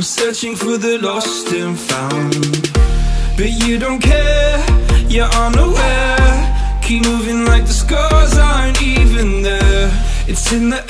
I'm searching for the lost and found. But you don't care, you're unaware. Keep moving like the scars aren't even there. It's in the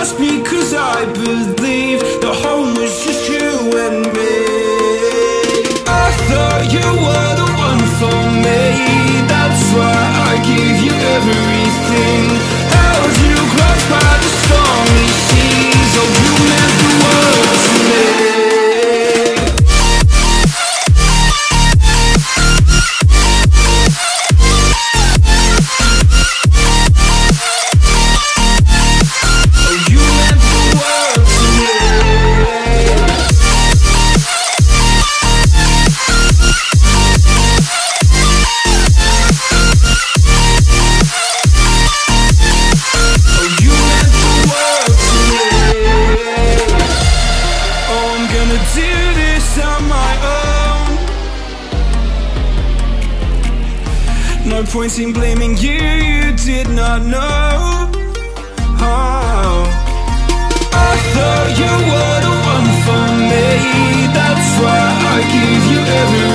just because I believe No point in blaming you, you did not know. Oh. I thought you were the one for me. That's why I give you everything.